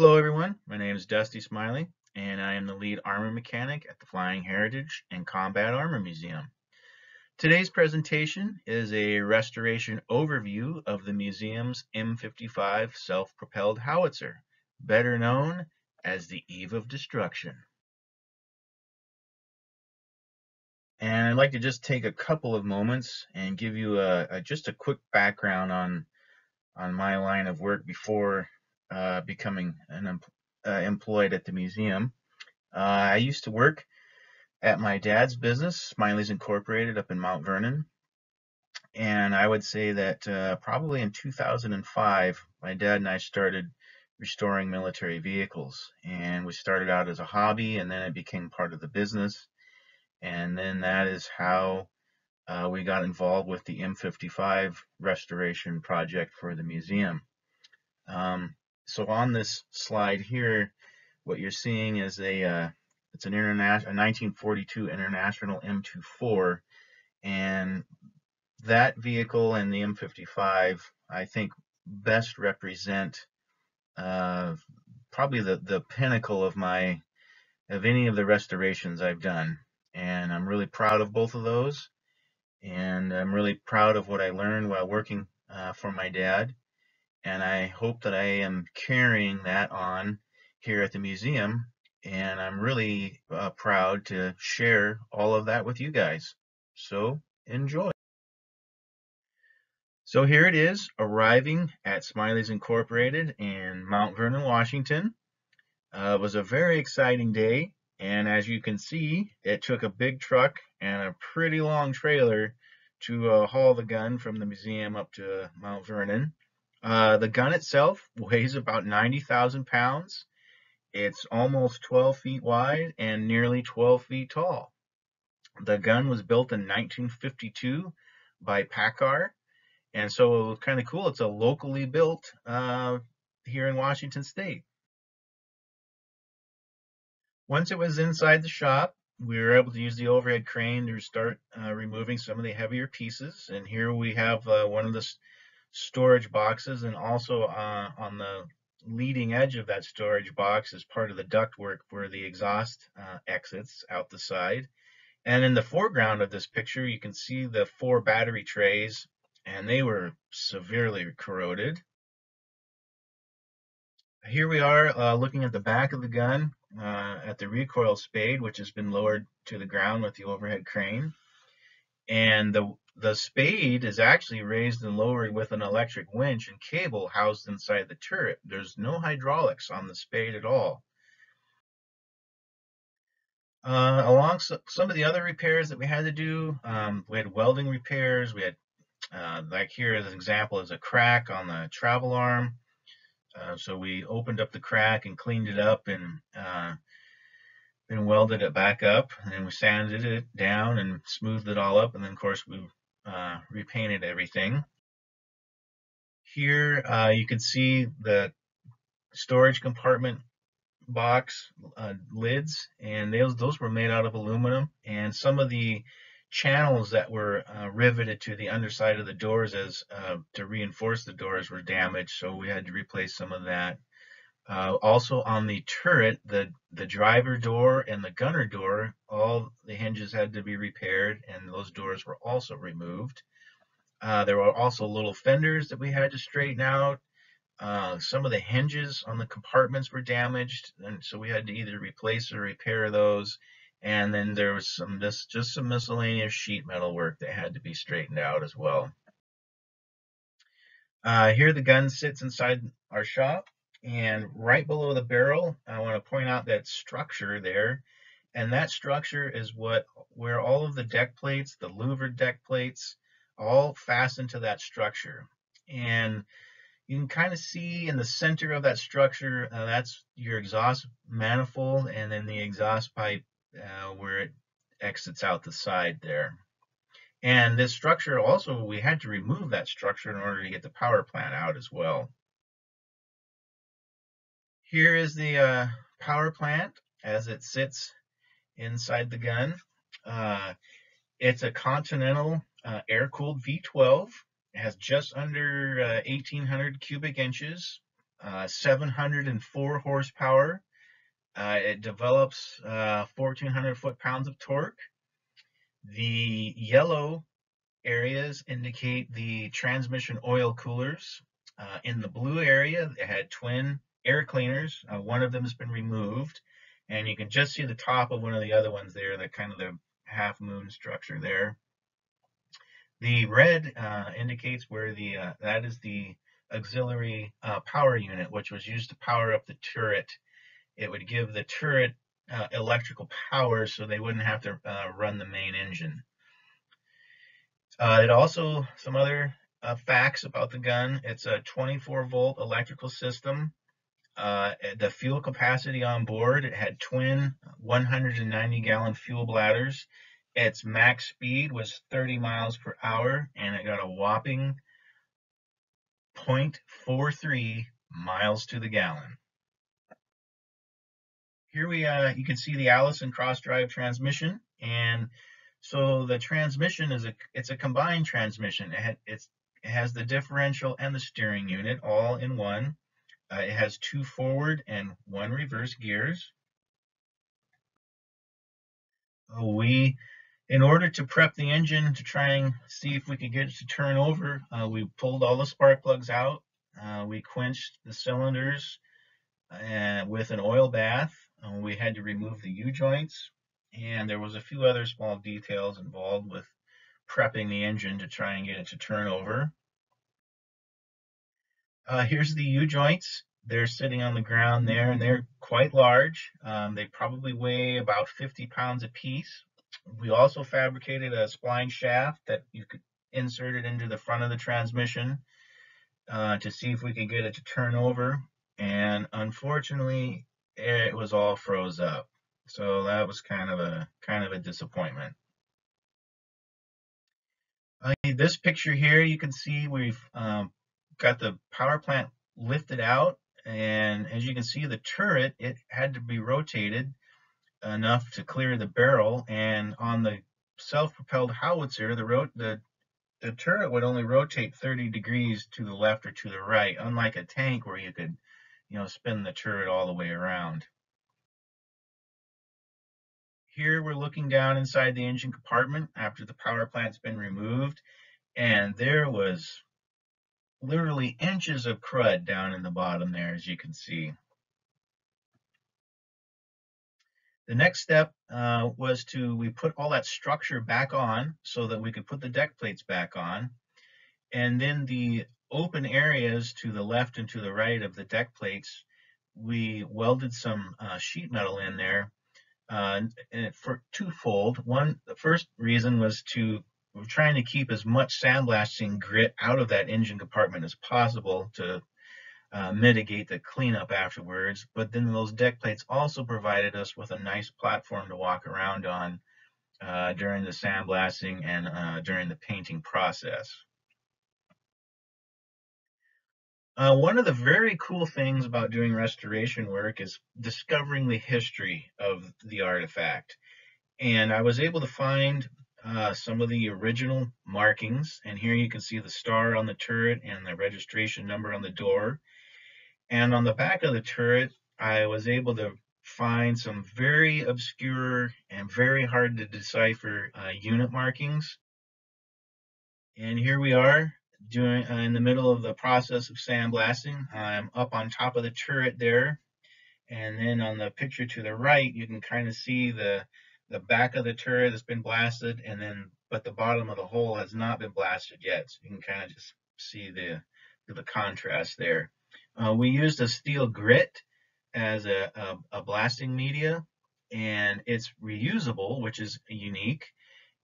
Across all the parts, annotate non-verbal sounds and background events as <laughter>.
Hello everyone, my name is Dusty Smiley and I am the lead armor mechanic at the Flying Heritage and Combat Armor Museum. Today's presentation is a restoration overview of the museum's M55 self-propelled howitzer, better known as the Eve of Destruction. And I'd like to just take a couple of moments and give you a, a just a quick background on on my line of work before uh, becoming an uh, employed at the museum. Uh, I used to work at my dad's business, Smiley's Incorporated, up in Mount Vernon. And I would say that uh, probably in 2005, my dad and I started restoring military vehicles. And we started out as a hobby, and then it became part of the business. And then that is how uh, we got involved with the M55 restoration project for the museum. Um, so on this slide here, what you're seeing is a uh, it's an international, a 1942 International M24, and that vehicle and the M55, I think, best represent uh, probably the the pinnacle of my of any of the restorations I've done, and I'm really proud of both of those, and I'm really proud of what I learned while working uh, for my dad and I hope that I am carrying that on here at the museum and I'm really uh, proud to share all of that with you guys. So enjoy. So here it is, arriving at Smiley's Incorporated in Mount Vernon, Washington. Uh, it was a very exciting day, and as you can see, it took a big truck and a pretty long trailer to uh, haul the gun from the museum up to Mount Vernon. Uh, the gun itself weighs about 90,000 pounds. It's almost 12 feet wide and nearly 12 feet tall. The gun was built in 1952 by Packard, and so it was kind of cool. It's a locally built uh, here in Washington State. Once it was inside the shop, we were able to use the overhead crane to start uh, removing some of the heavier pieces. And here we have uh, one of the storage boxes and also uh, on the leading edge of that storage box is part of the ductwork where the exhaust uh, exits out the side. And in the foreground of this picture, you can see the four battery trays, and they were severely corroded. Here we are uh, looking at the back of the gun uh, at the recoil spade, which has been lowered to the ground with the overhead crane. And the the spade is actually raised and lowered with an electric winch and cable housed inside the turret. There's no hydraulics on the spade at all. Uh, along so, some of the other repairs that we had to do, um, we had welding repairs. We had, uh, like here as an example, is a crack on the travel arm. Uh, so we opened up the crack and cleaned it up and uh, then welded it back up and we sanded it down and smoothed it all up and then of course we uh, repainted everything. Here uh, you can see the storage compartment box uh, lids and those those were made out of aluminum and some of the channels that were uh, riveted to the underside of the doors as uh, to reinforce the doors were damaged so we had to replace some of that uh, also on the turret, the, the driver door and the gunner door, all the hinges had to be repaired and those doors were also removed. Uh, there were also little fenders that we had to straighten out. Uh, some of the hinges on the compartments were damaged, and so we had to either replace or repair those. And then there was some this just some miscellaneous sheet metal work that had to be straightened out as well. Uh, here the gun sits inside our shop. And right below the barrel, I want to point out that structure there. And that structure is what where all of the deck plates, the louvered deck plates, all fasten to that structure. And you can kind of see in the center of that structure, uh, that's your exhaust manifold and then the exhaust pipe uh, where it exits out the side there. And this structure also, we had to remove that structure in order to get the power plant out as well. Here is the uh, power plant as it sits inside the gun. Uh, it's a Continental uh, air-cooled V12. It has just under 1,800 uh, cubic inches uh, 704 horsepower. Uh, it develops 1,400 uh, foot-pounds of torque. The yellow areas indicate the transmission oil coolers. In the blue area, it had twin air cleaners. Uh, one of them has been removed, and you can just see the top of one of the other ones there, the kind of the half moon structure there. The red uh, indicates where the uh, that is the auxiliary uh, power unit, which was used to power up the turret. It would give the turret uh, electrical power so they wouldn't have to uh, run the main engine. It also, some other uh, facts about the gun. It's a 24 volt electrical system. Uh, the fuel capacity on board, it had twin 190 gallon fuel bladders. Its max speed was 30 miles per hour and it got a whopping 0.43 miles to the gallon. Here we, uh, you can see the Allison cross drive transmission and so the transmission is a it's a combined transmission. It, it has the differential and the steering unit all in one. Uh, it has two forward and one reverse gears. Uh, we, in order to prep the engine to try and see if we could get it to turn over, uh, we pulled all the spark plugs out. Uh, we quenched the cylinders uh, with an oil bath. Uh, we had to remove the U-joints and there was a few other small details involved with prepping the engine to try and get it to turn over. Uh, here's the U-joints. They're sitting on the ground there, and they're quite large. Um, they probably weigh about 50 pounds a piece. We also fabricated a spline shaft that you could insert it into the front of the transmission uh, to see if we could get it to turn over. And unfortunately, it was all froze up. So that was kind of a kind of a disappointment. This picture here, you can see we've um, got the power plant lifted out, and as you can see, the turret it had to be rotated enough to clear the barrel, and on the self-propelled howitzer, the, the the turret would only rotate 30 degrees to the left or to the right, unlike a tank where you could, you know, spin the turret all the way around. Here we're looking down inside the engine compartment after the power plant's been removed, and there was literally inches of crud down in the bottom there, as you can see. The next step uh, was to, we put all that structure back on so that we could put the deck plates back on. And then the open areas to the left and to the right of the deck plates, we welded some uh, sheet metal in there uh, for twofold. One, the first reason was to we're trying to keep as much sandblasting grit out of that engine compartment as possible to uh, mitigate the cleanup afterwards. But then those deck plates also provided us with a nice platform to walk around on uh, during the sandblasting and uh, during the painting process. Uh, one of the very cool things about doing restoration work is discovering the history of the artifact. And I was able to find uh, some of the original markings. And here you can see the star on the turret and the registration number on the door. And on the back of the turret, I was able to find some very obscure and very hard to decipher uh, unit markings. And here we are doing uh, in the middle of the process of sandblasting. I'm up on top of the turret there. And then on the picture to the right, you can kind of see the the back of the turret has been blasted, and then but the bottom of the hole has not been blasted yet. So you can kind of just see the the contrast there. Uh, we used a steel grit as a, a, a blasting media, and it's reusable, which is unique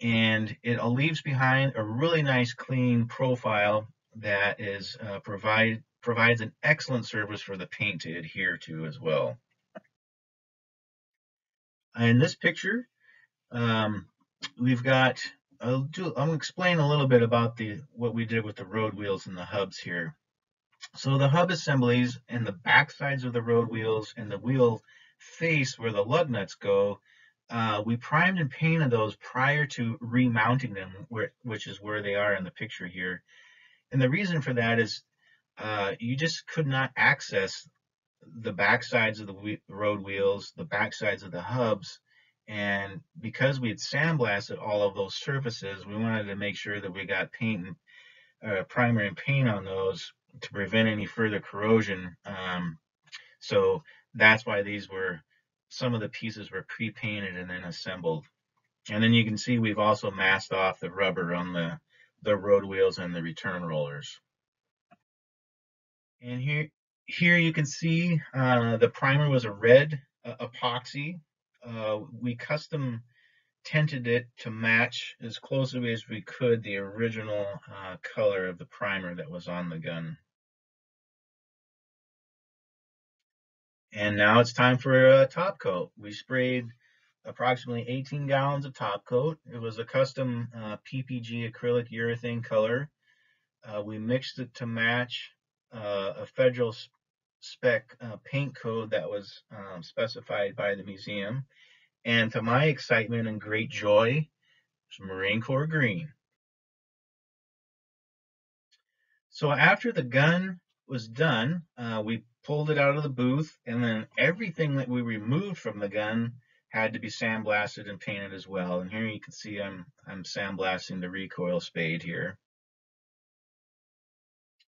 and it leaves behind a really nice clean profile that is uh, provide provides an excellent service for the paint to adhere to as well. In this picture, um, we've got, I'll, do, I'm going to explain a little bit about the what we did with the road wheels and the hubs here. So the hub assemblies and the back sides of the road wheels and the wheel face where the lug nuts go uh, we primed and painted those prior to remounting them, where, which is where they are in the picture here. And the reason for that is uh, you just could not access the back sides of the road wheels, the back sides of the hubs, and because we had sandblasted all of those surfaces, we wanted to make sure that we got paint and uh, primer and paint on those to prevent any further corrosion. Um, so that's why these were, some of the pieces were pre-painted and then assembled. And then you can see we've also masked off the rubber on the, the road wheels and the return rollers. And here, here you can see uh, the primer was a red uh, epoxy. Uh, we custom tinted it to match as closely as we could the original uh, color of the primer that was on the gun. And now it's time for a top coat. We sprayed approximately 18 gallons of top coat. It was a custom uh, PPG acrylic urethane color. Uh, we mixed it to match uh, a federal spec uh, paint code that was um, specified by the museum. And to my excitement and great joy, it's Marine Corps green. So after the gun was done, uh, we pulled it out of the booth, and then everything that we removed from the gun had to be sandblasted and painted as well. And here you can see I'm I'm sandblasting the recoil spade here.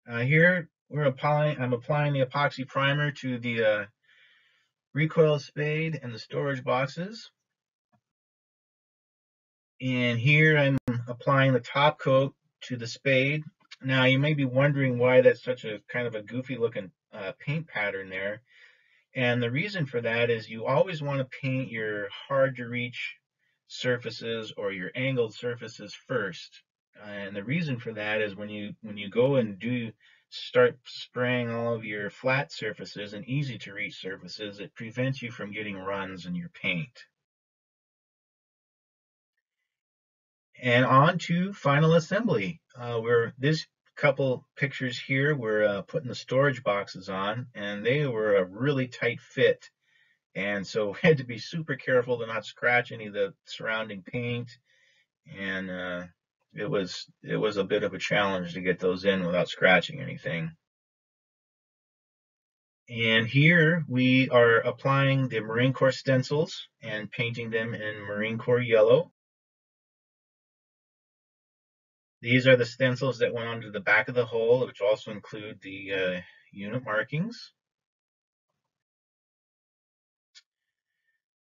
Uh, here we're applying I'm applying the epoxy primer to the uh, recoil spade and the storage boxes. And here I'm applying the top coat to the spade. Now you may be wondering why that's such a kind of a goofy looking uh, paint pattern there. And the reason for that is you always want to paint your hard to reach surfaces or your angled surfaces first. And the reason for that is when you when you go and do start spraying all of your flat surfaces and easy to reach surfaces, it prevents you from getting runs in your paint. And on to final assembly. Uh, where this couple pictures here, we're uh, putting the storage boxes on, and they were a really tight fit. And so <laughs> we had to be super careful to not scratch any of the surrounding paint. And uh, it was it was a bit of a challenge to get those in without scratching anything. And here we are applying the Marine Corps stencils and painting them in Marine Corps yellow. These are the stencils that went onto the back of the hull, which also include the uh, unit markings.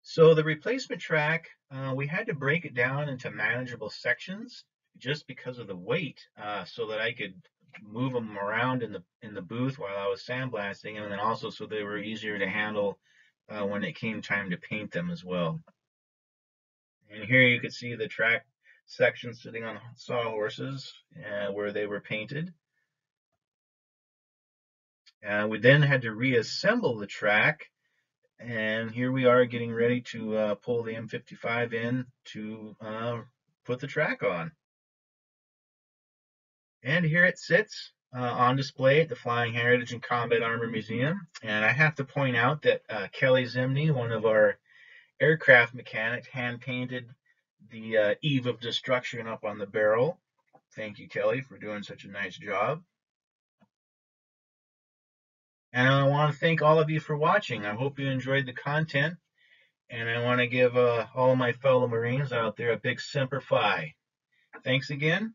So the replacement track, uh, we had to break it down into manageable sections just because of the weight, uh, so that I could move them around in the in the booth while I was sandblasting, and then also so they were easier to handle uh, when it came time to paint them as well. And here you can see the track section sitting on sawhorses uh, where they were painted. And we then had to reassemble the track and here we are getting ready to uh, pull the M55 in to uh, put the track on. And here it sits uh, on display at the Flying Heritage and Combat Armor Museum. And I have to point out that uh, Kelly Zimney, one of our aircraft mechanics, hand painted the uh, Eve of Destruction up on the barrel. Thank you, Kelly, for doing such a nice job. And I want to thank all of you for watching. I hope you enjoyed the content. And I want to give uh, all my fellow Marines out there a big Semper Fi. Thanks again.